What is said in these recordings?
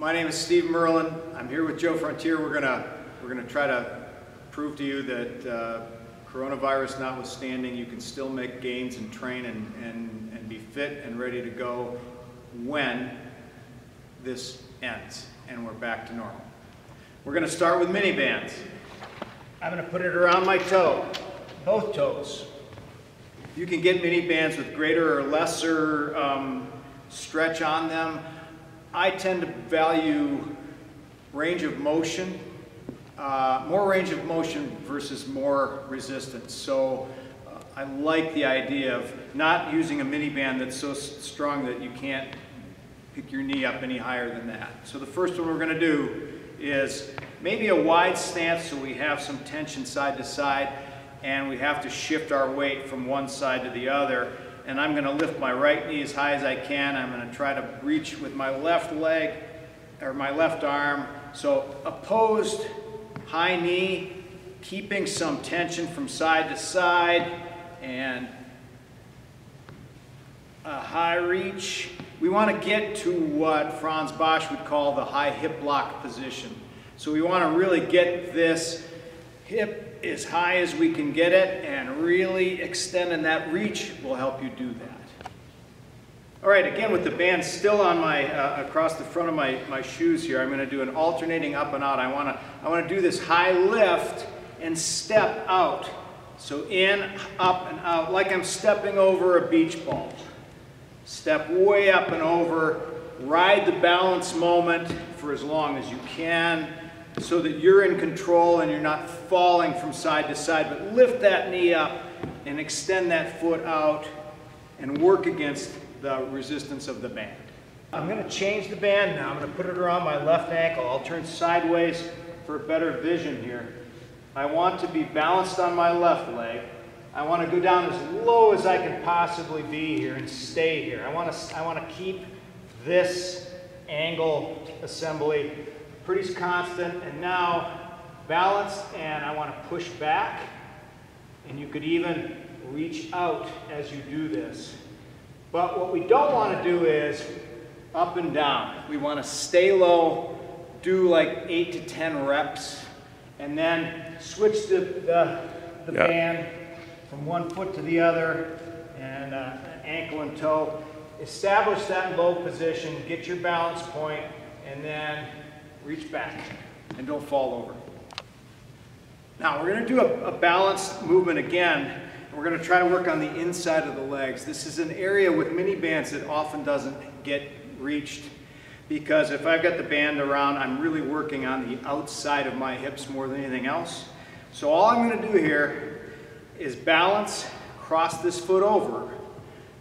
My name is Steve Myrland. I'm here with Joe Frontier. We're gonna we're gonna try to prove to you that uh, coronavirus notwithstanding, you can still make gains and train and, and, and be fit and ready to go when this ends and we're back to normal. We're gonna start with mini bands. I'm gonna put it around my toe, both toes. You can get mini bands with greater or lesser um, stretch on them. I tend to value range of motion, uh, more range of motion versus more resistance. So uh, I like the idea of not using a mini band that's so strong that you can't pick your knee up any higher than that. So the first one we're going to do is maybe a wide stance so we have some tension side to side and we have to shift our weight from one side to the other. And I'm gonna lift my right knee as high as I can. I'm gonna try to reach with my left leg or my left arm. So opposed high knee, keeping some tension from side to side and a high reach. We want to get to what Frans Bosch would call the high hip block position. So we want to really get this hip as high as we can get it and really extending that reach will help you do that. All right, again with the band still on my, uh, across the front of my, my shoes here, I'm gonna do an alternating up and out. I wanna, I wanna do this high lift and step out. So in, up and out, like I'm stepping over a beach ball. Step way up and over, ride the balance moment for as long as you can, so that you're in control and you're not falling from side to side, but lift that knee up and extend that foot out and work against the resistance of the band. I'm going to change the band now. I'm going to put it around my left ankle. I'll turn sideways for a better vision here. I want to be balanced on my left leg. I want to go down as low as I can possibly be here and stay here. I want to, I want to keep this angle assembly pretty constant, and now balanced, and I want to push back, and you could even reach out as you do this. But what we don't want to do is up and down. We want to stay low, do like 8 to 10 reps, and then switch the, the, the yep. band from one foot to the other, and uh, ankle and toe. Establish that low position, get your balance point, and then reach back and don't fall over. Now we're going to do a, a balanced movement again. We're going to try to work on the inside of the legs. This is an area with mini bands that often doesn't get reached because if I've got the band around, I'm really working on the outside of my hips more than anything else. So all I'm going to do here is balance, cross this foot over.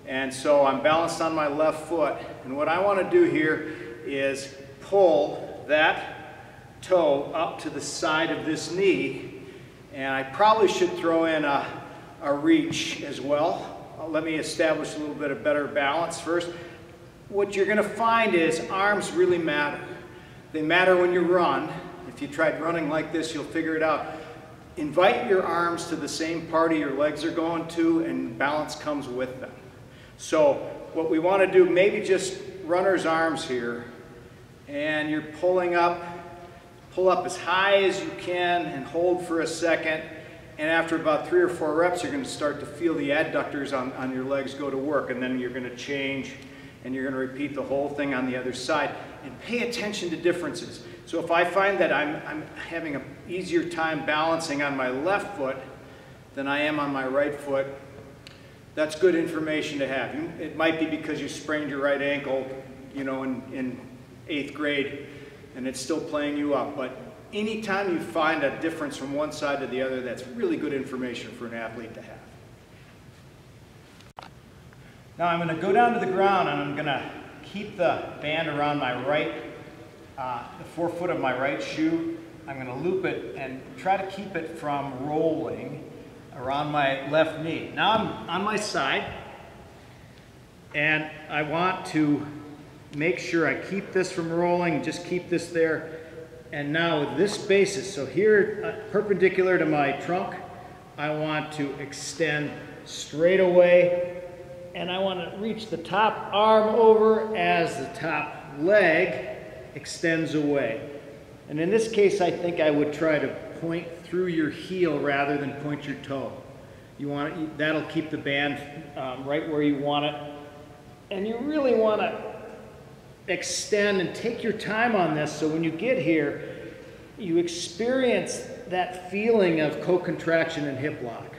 And so I'm balanced on my left foot. And what I want to do here is pull that toe up to the side of this knee. And I probably should throw in a, a reach as well. Uh, let me establish a little bit of better balance first. What you're going to find is arms really matter. They matter when you run. If you tried running like this, you'll figure it out. Invite your arms to the same party your legs are going to, and balance comes with them. So what we want to do, maybe just runner's arms here, and you're pulling up, pull up as high as you can and hold for a second. And after about three or four reps, you're going to start to feel the adductors on, on your legs go to work. And then you're going to change and you're going to repeat the whole thing on the other side. And pay attention to differences. So if I find that I'm, I'm having an easier time balancing on my left foot than I am on my right foot, that's good information to have. It might be because you sprained your right ankle, you know, in, in eighth grade and it's still playing you up. But anytime you find a difference from one side to the other, that's really good information for an athlete to have. Now I'm going to go down to the ground and I'm going to keep the band around my right, uh, the forefoot of my right shoe. I'm going to loop it and try to keep it from rolling around my left knee. Now I'm on my side and I want to make sure I keep this from rolling, just keep this there. And now with this basis, so here uh, perpendicular to my trunk, I want to extend straight away and I want to reach the top arm over as the top leg extends away. And in this case, I think I would try to point through your heel rather than point your toe. You want that'll keep the band um, right where you want it. And you really want to extend and take your time on this so when you get here, you experience that feeling of co-contraction and hip lock.